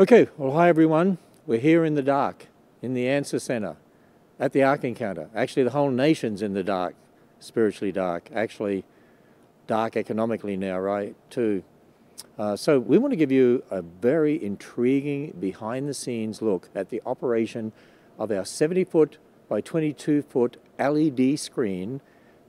Okay, well, hi everyone. We're here in the dark, in the Answer Center, at the Ark Encounter. Actually, the whole nation's in the dark, spiritually dark. Actually, dark economically now, right? Too. Uh, so, we want to give you a very intriguing behind the scenes look at the operation of our 70 foot by 22 foot LED screen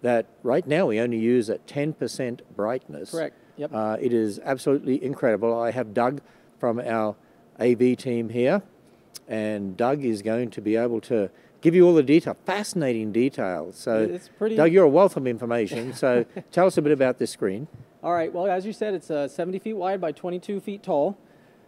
that right now we only use at 10% brightness. Correct. Yep. Uh, it is absolutely incredible. I have Doug from our AV team here, and Doug is going to be able to give you all the detail, fascinating details. So, It's pretty- Doug, you're a wealth of information. So, tell us a bit about this screen. All right. Well, as you said, it's uh, 70 feet wide by 22 feet tall.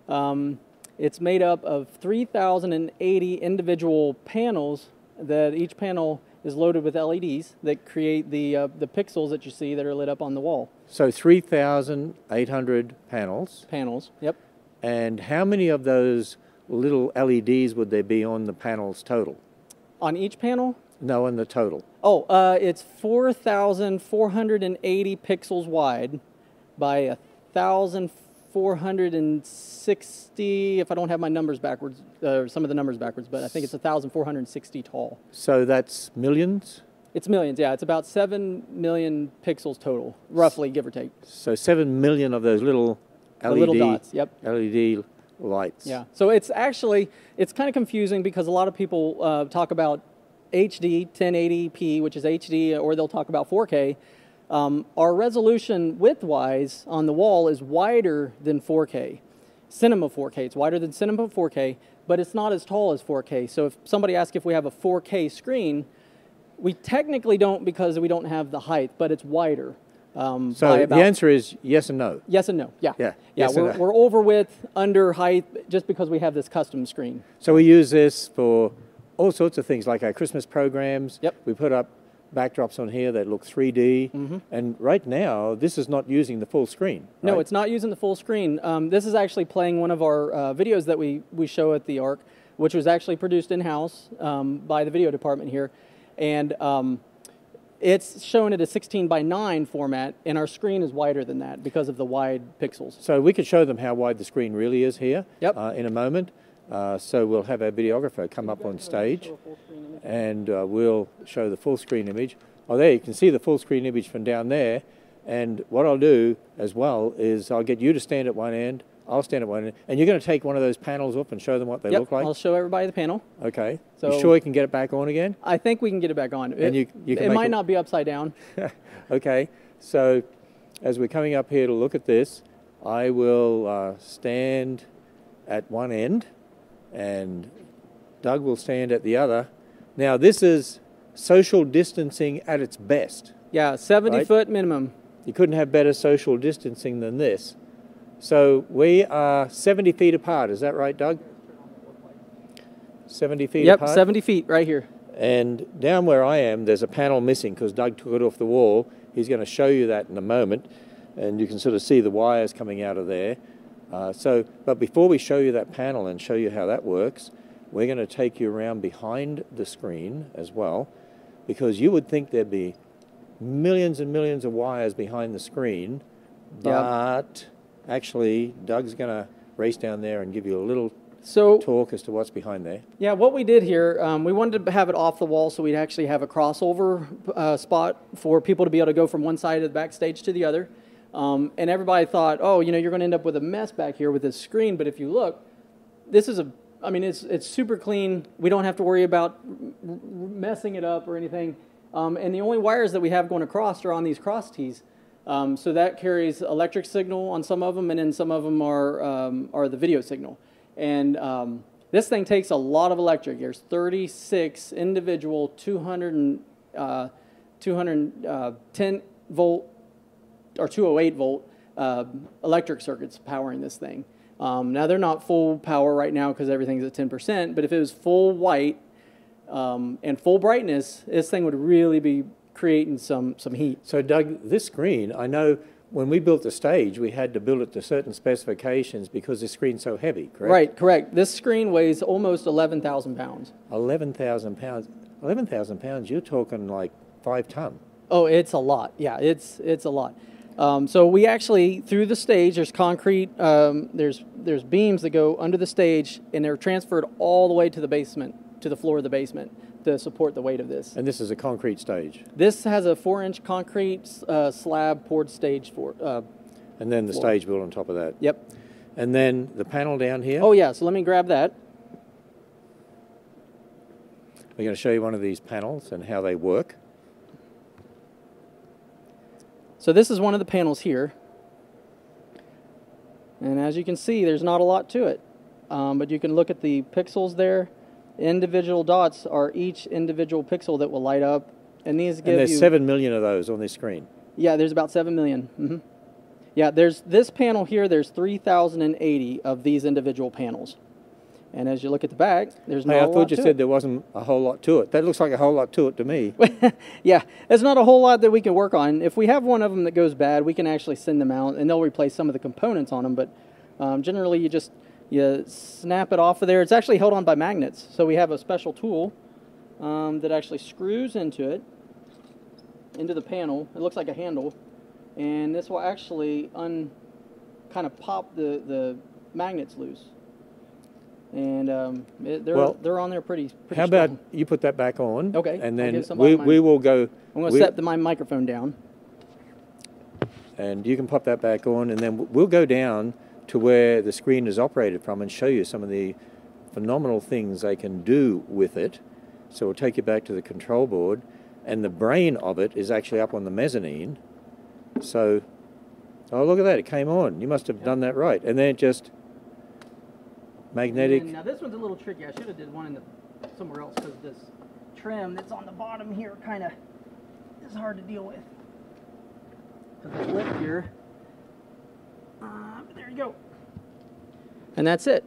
Um, it's made up of 3,080 individual panels that each panel is loaded with LEDs that create the, uh, the pixels that you see that are lit up on the wall. So, 3,800 panels. Panels. Yep. And how many of those little LEDs would there be on the panels total? On each panel, No, on the total. oh, uh, it's 4,480 pixels wide by 1,460, if I don't have my numbers backwards, uh, some of the numbers backwards, but I think it's 1,460 tall. So, that's millions. It's millions, yeah. It's about 7 million pixels total, roughly, give or take. So, 7 million of those little The LED, little dots, yep. LED lights. Yeah. So it's actually, it's kind of confusing because a lot of people uh, talk about HD 1080p, which is HD, or they'll talk about 4K. Um, our resolution width-wise on the wall is wider than 4K. Cinema 4K, it's wider than Cinema 4K, but it's not as tall as 4K. So if somebody asks if we have a 4K screen, we technically don't because we don't have the height, but it's wider. Um, So, the answer is yes and no. Yes and no. Yeah. Yeah, Yeah. yes we're, no. we're over width, under height, just because we have this custom screen. So we use this for all sorts of things, like our Christmas programs. Yep. We put up backdrops on here that look 3D. Mm -hmm. And right now, this is not using the full screen. No, it's not using the full screen. Um, this is actually playing one of our uh, videos that we, we show at the Ark, which was actually produced in house um, by the video department here. And um, it's showing it a 16 by 9 format, and our screen is wider than that because of the wide pixels. So we could show them how wide the screen really is here Yep. uh, in a moment. Uh, so we'll have our videographer come up on stage and uh, we'll show the full screen image. Oh, there you can see the full screen image from down there. And what I'll do as well is I'll get you to stand at one end, I'll stand at one end, and you're going to take one of those panels up and show them what they Yep, look like. I'll show everybody the panel. Okay. So- you sure you can get it back on again? I think we can get it back on. And it you- you can it might it- not be upside down. okay. So as we're coming up here to look at this, I will uh, stand at one end and Doug will stand at the other. Now, this is social distancing at its best. Yeah, 70 Right. foot minimum. You couldn't have better social distancing than this. So we are 70 feet apart. Is that right, Doug? 70 feet Yep, apart? 70 feet right here. And down where I am, there's a panel missing because Doug took it off the wall. He's going to show you that in a moment. And you can sort of see the wires coming out of there. Uh, so, but before we show you that panel and show you how that works, we're going to take you around behind the screen as well, because you would think there'd be millions and millions of wires behind the screen, but actually, Doug's going to race down there and give you a little So talk as to what's behind there. Yeah, what we did here, um, we wanted to have it off the wall so we'd actually have a crossover uh, spot for people to be able to go from one side of the backstage to the other. Um, and everybody thought, oh, you know, you're going to end up with a mess back here with this screen. But if you look, this is a, I mean, it's it's super clean. We don't have to worry about messing it up or anything. Um, and the only wires that we have going across are on these cross tees. Um, so that carries electric signal on some of them, and then some of them are um, are the video signal. And um, this thing takes a lot of electric. There's 36 individual 200 and, uh, 210 volt or 208 volt uh, electric circuits powering this thing. Um, now they're not full power right now because everything's at 10%, but if it was full white um, and full brightness, this thing would really be creating some, some heat. So, Doug, this screen, I know when we built the stage, we had to build it to certain specifications because the screen's so heavy, correct? Right, correct. This screen weighs almost 11,000 pounds. 11,000 pounds. 11,000 pounds, you're talking like five ton. Oh, it's a lot. Yeah, it's it's a lot. Um, so we actually through the stage there's concrete um, there's there's beams that go under the stage and they're transferred all the way to the basement to the floor of the basement to support the weight of this. And this is a concrete stage. This has a four inch concrete uh, slab poured stage for. Uh, and then the floor. stage built on top of that. yep. And then the panel down here. Oh yeah. So let me grab that. We're going to show you one of these panels and how they work. So this is one of the panels here. And as you can see, there's not a lot to it. Um, but you can look at the pixels there. Individual dots are each individual pixel that will light up. And these give And there's you... seven million of those on this screen. Yeah, there's about 7 million. hmm Yeah, there's this panel here, there's 3,080 of these individual panels. And as you look at the back, there's no. Hey, I thought you said it. there wasn't a whole lot to it. That looks like a whole lot to it to me. yeah, there's not a whole lot that we can work on. If we have one of them that goes bad, we can actually send them out, and they'll replace some of the components on them. But um, generally, you just you snap it off of there. It's actually held on by magnets, so we have a special tool um, that actually screws into it, into the panel. It looks like a handle, and this will actually un kind of pop the the magnets loose. And um, it, they're Well, they're on there pretty. pretty How about you put that back on? Okay, And then we, mine. we will go. I'm going to set the, my microphone down. and you can pop that back on, and then we'll go down to where the screen is operated from and show you some of the phenomenal things they can do with it. So we'll take you back to the control board, and the brain of it is actually up on the mezzanine. So, oh look at that, it came on. You must have done that right, and then it just magnetic. Now this one's a little tricky. I should have did one in the, somewhere else because this trim that's on the bottom here kind of is hard to deal with. Because the lip here. Uh, there you go. And that's it.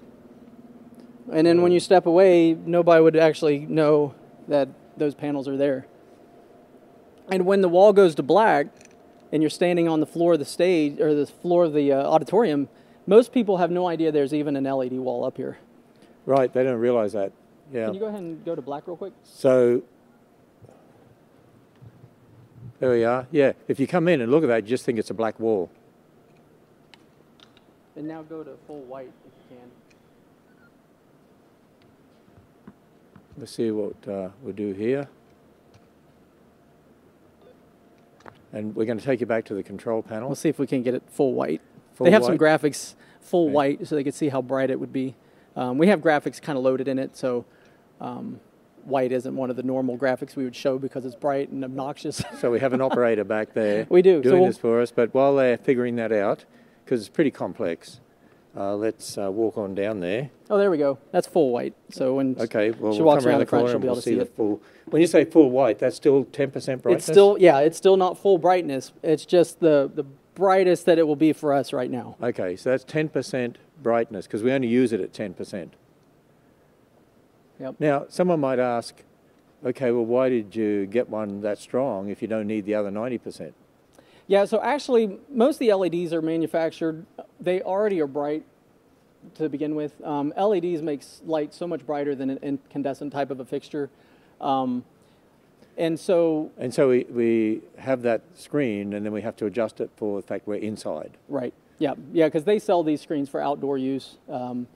And then when you step away, nobody would actually know that those panels are there. And when the wall goes to black, and you're standing on the floor of the stage or the floor of the uh, auditorium, most people have no idea there's even an LED wall up here. Right, they don't realize that. Yeah. Can you go ahead and go to black real quick? So there we are. Yeah, if you come in and look at that, you just think it's a black wall. And now go to full white if you can. Let's see what uh, we'll do here. And we're going to take you back to the control panel. We'll see if we can get it full white. Full they have some graphics full Okay. white so they could see how bright it would be. Um, we have graphics kind of loaded in it, so um, white isn't one of the normal graphics we would show because it's bright and obnoxious. So we have an operator back there We do. So doing we'll- this for us. But while they're figuring that out, because it's pretty complex, uh, let's uh, walk on down there. oh, there we go. That's full white. So when Okay, well, she we'll walks come around around the corner she'll and be we'll able to see see the it. full. When you say full white, that's still 10% brightness? It's still yeah, it's still not full brightness. It's just the the brightest that it will be for us right now. Okay, so that's 10% brightness because we only use it at 10%. Yep. Now, someone might ask, okay, well, why did you get one that strong if you don't need the other 90%? Yeah, so actually, most of the LEDs are manufactured. They already are bright to begin with. Um, LEDs makes light so much brighter than an incandescent type of a fixture, um, and so And so we, we have that screen and then we have to adjust it for the fact we're inside. right, yeah, yeah, because they sell these screens for outdoor use. Um,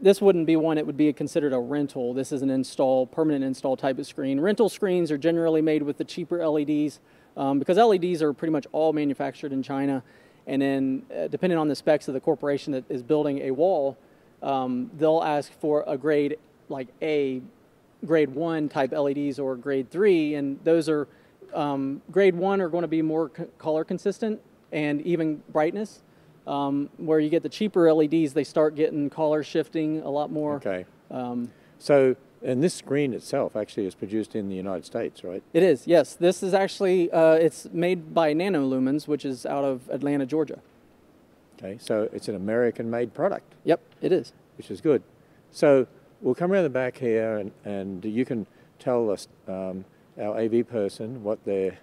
this wouldn't be one; it would be considered a rental. This is an install, permanent install type of screen. Rental screens are generally made with the cheaper LEDs um, because LEDs are pretty much all manufactured in China. And then, uh, depending on the specs of the corporation that is building a wall, um, they'll ask for a grade like A, grade one type LEDs or grade three, and those are um, grade one are going to be more c- color consistent and even brightness. Um, where you get the cheaper LEDs, they start getting color shifting a lot more. Okay. Um, So, and this screen itself actually is produced in the United States, right? it is, yes. This is actually uh, it's made by Nanolumens, which is out of Atlanta, Georgia. Okay, so it's an American made product, Yep, it is. which is good. So we'll come around the back here and, and you can tell us, um, our AV person, what they're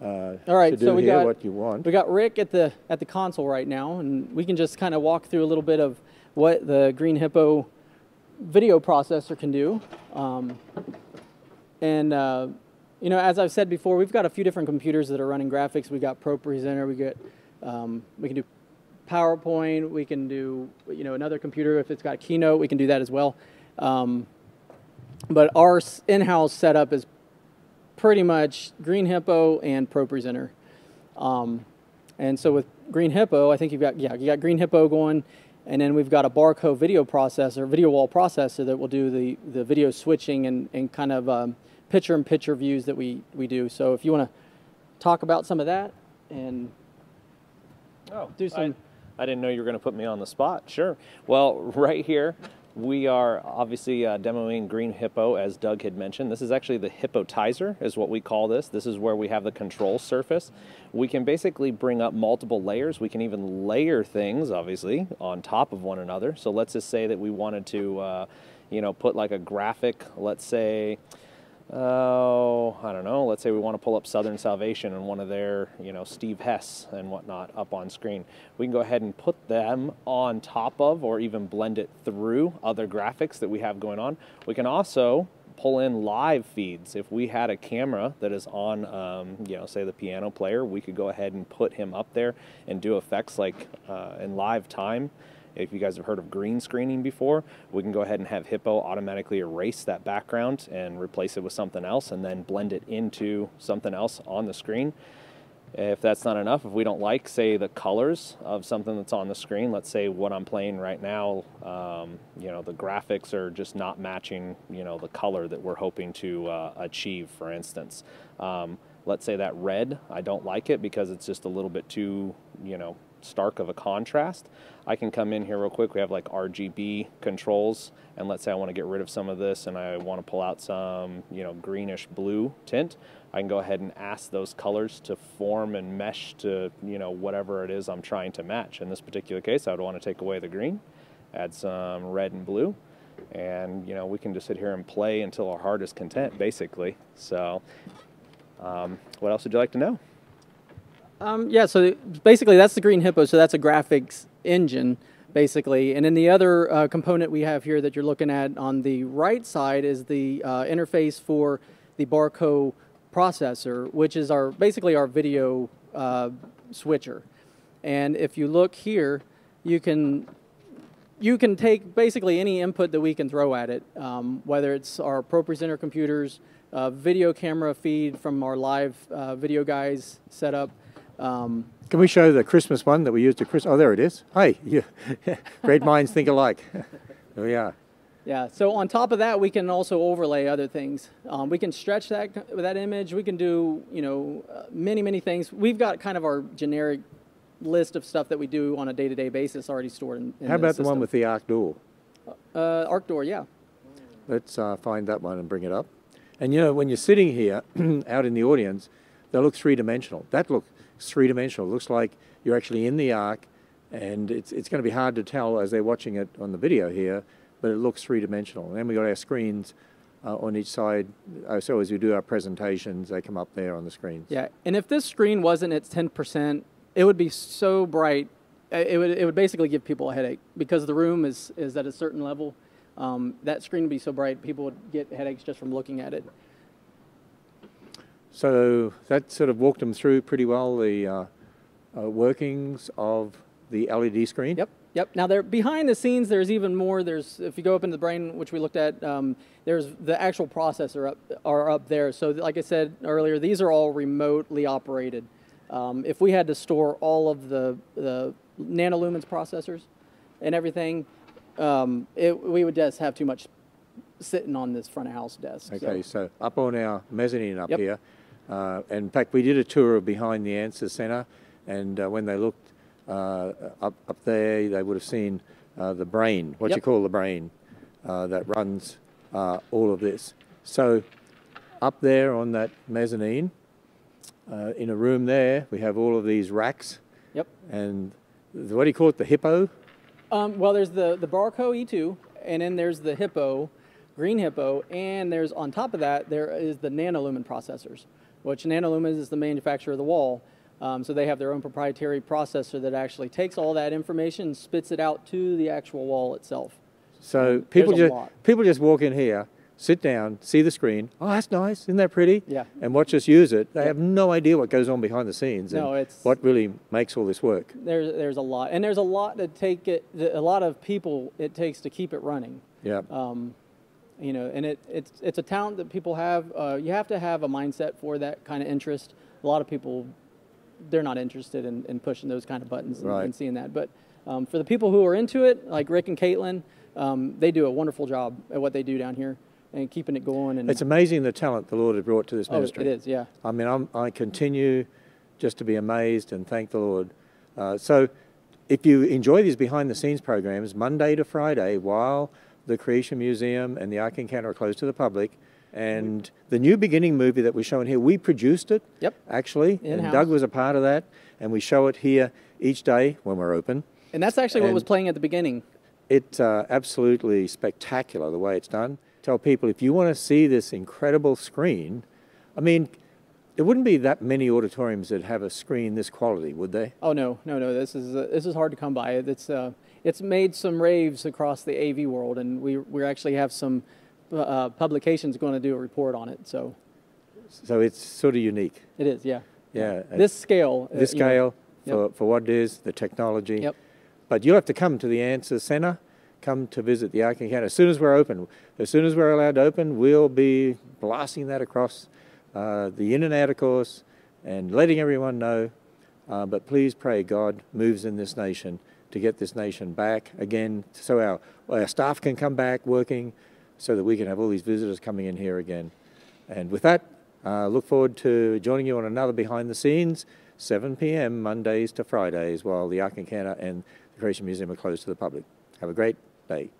uh, All right, to do so we here, got- what you want. We got Rick at the at the console right now, and we can just kind of walk through a little bit of what the Green Hippo video processor can do. Um, and uh, You know, as I've said before, we've got a few different computers that are running graphics. We've got ProPresenter. We get um, we can do PowerPoint. We can do you know another computer if it's got Keynote. We can do that as well. Um, but our in-house setup is pretty much Green Hippo and ProPresenter. Um, and so with Green Hippo, I think you've got yeah you got Green Hippo going, and then we've got a Barco video processor, video wall processor that will do the the video switching and and kind of um, picture in picture views that we we do. So if you want to talk about some of that and Oh, do some- I, I didn't know you were going to put me on the spot. Sure. Well, right here, we are obviously uh, demoing Green Hippo, as Doug had mentioned. This is actually the Hippotizer, is what we call this. This is where we have the control surface. We can basically bring up multiple layers. We can even layer things, obviously, on top of one another. So let's just say that we wanted to, uh, you know, put like a graphic, let's say, oh, I don't know. Let's say we want to pull up Southern Salvation and one of their, you know, Steve Hess and whatnot up on screen. We can go ahead and put them on top of or even blend it through other graphics that we have going on. We can also pull in live feeds. If we had a camera that is on, um, you know, say the piano player, we could go ahead and put him up there and do effects like uh, in live time. If you guys have heard of green screening before, we can go ahead and have Hippo automatically erase that background and replace it with something else and then blend it into something else on the screen. If that's not enough, if we don't like, say, the colors of something that's on the screen, let's say what I'm playing right now, um, you know, the graphics are just not matching, you know, the color that we're hoping to uh, achieve, for instance. Um, let's say that red, I don't like it because it's just a little bit too, you know, stark of a contrast. I can come in here real quick. We have like RGB controls, and let's say I want to get rid of some of this and I want to pull out some, you know, greenish blue tint. I can go ahead and ask those colors to form and mesh to, you know, whatever it is I'm trying to match. In this particular case, I would want to take away the green, add some red and blue, and, you know, we can just sit here and play until our heart is content, basically. So, um, what else would you like to know? Um, yeah, so basically that's the Green Hippo. So that's a graphics engine, basically. And then the other uh, component we have here that you're looking at on the right side is the uh, interface for the Barco processor, which is our basically our video uh, switcher. And if you look here, you can you can take basically any input that we can throw at it, um, whether it's our ProPresenter computers, uh, video camera feed from our live uh, video guys setup. Um, Can we show the Christmas one that we used at Christmas? Oh, there it is. Hey, you, great minds think alike. there we are. yeah. So on top of that, we can also overlay other things. Um, we can stretch that that image. We can do you know uh, many many things. We've got kind of our generic list of stuff that we do on a day-to-day basis already stored in. in How about the one with the Ark door? uh, ArcDoor? Yeah. Let's uh, find that one and bring it up. And you know, when you're sitting here out in the audience, they look three dimensional. That looks three dimensional. It Looks like you're actually in the Ark, and it's, it's going to be hard to tell as they're watching it on the video here, but it looks three dimensional. And then we've got our screens uh, on each side. Uh, so as we do our presentations, they come up there on the screens. Yeah, and if this screen wasn't at 10%, it would be so bright, uh, it would, it would basically give people a headache because the room is, is at a certain level. Um, that screen would be so bright, people would get headaches just from looking at it. So that sort of walked them through pretty well the uh, uh, workings of the LED screen. Yep, yep. Now, there behind the scenes, there's even more. There's if you go up into the brain, which we looked at, um, there's the actual processor up are up there. So, like I said earlier, these are all remotely operated. Um, if we had to store all of the the nanolumens processors and everything, um, it, we would just have too much sitting on this front of house desk. Okay, So, so up on our mezzanine up Yep. here, uh, in fact, we did a tour of behind the Answer Centre, and uh, when they looked uh, up up there, they would have seen uh, the brain, what you call the brain, uh, that runs uh, all of this. So up there on that mezzanine, uh, in a room there, we have all of these racks, yep. and the, what do you call it? The hippo. Um, well, there's the the Barco E2, and then there's the Hippo, Green Hippo, and there's on top of that there is the Nanolumen processors, which Nanolumen is the manufacturer of the wall. Um, so they have their own proprietary processor that actually takes all that information and spits it out to the actual wall itself. So people just people just walk in here, sit down, see the screen. Oh, that's nice. Isn't that pretty? Yeah. And watch us use it. They have no idea what goes on behind the scenes No, and it's- what really makes all this work. There's there's a lot, and there's a lot to take it. A lot of people it takes to keep it running. Yeah. Um, you know, and it, it's it's a talent that people have. Uh, you have to have a mindset for that kind of interest. A lot of people, they're not interested in, in pushing those kind of buttons and, Right. and seeing that. But um, for the people who are into it, like Rick and Caitlin, um, they do a wonderful job at what they do down here and keeping it going. And It's amazing the talent the Lord has brought to this ministry. oh, it is, yeah. I mean, I'm, I continue just to be amazed and thank the Lord. Uh, so, if you enjoy these behind the scenes programs, Monday to Friday, while the Creation Museum and the Ark Encounter are closed to the public, and the New Beginning movie that we're showing here, we produced it. Yep. Actually, and In-house. Doug was a part of that, and we show it here each day when we're open. And that's actually what was playing at the beginning. It's uh, absolutely spectacular the way it's done. Tell people if you want to see this incredible screen, I mean, there wouldn't be that many auditoriums that have a screen this quality, would they? Oh no, no, no! This is uh, this is hard to come by. It's uh, it's made some raves across the AV world, and we we actually have some uh, publications going to do a report on it. So So it's sort of unique. it is, yeah. Yeah. This scale. uh, this you know, scale yep. for, for what it is, the technology. Yep. But you'll have to come to the Answer Center, come to visit the Ark Encounter. As soon as we're open, as soon as we're allowed to open, we'll be blasting that across uh, the internet, of course, and letting everyone know. Uh, but please pray God moves in this nation to get this nation back again so our, our staff can come back working so that we can have all these visitors coming in here again. And with that, uh, look forward to joining you on another behind the scenes, 7 p.m. Mondays to Fridays, while the Ark Encounter and the Creation Museum are closed to the public. Have a great day.